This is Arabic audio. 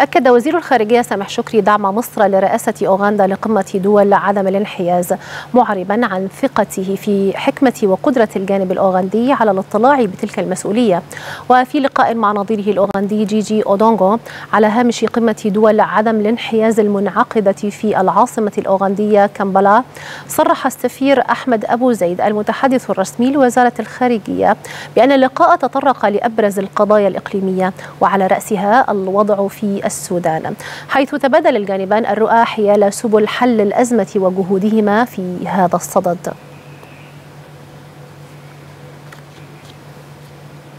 أكد وزير الخارجية سامح شكري دعم مصر لرئاسة أوغندا لقمة دول عدم الانحياز معربا عن ثقته في حكمة وقدرة الجانب الأوغندي على الاطلاع بتلك المسؤولية. وفي لقاء مع نظيره الأوغندي جيجي أودونغو على هامش قمة دول عدم الانحياز المنعقدة في العاصمة الأوغندية كامبالا صرح السفير أحمد أبو زيد المتحدث الرسمي لوزارة الخارجية بأن اللقاء تطرق لأبرز القضايا الإقليمية وعلى رأسها الوضع في السودان حيث تبادل الجانبان الرؤى حيال سبل حل الأزمة وجهودهما في هذا الصدد.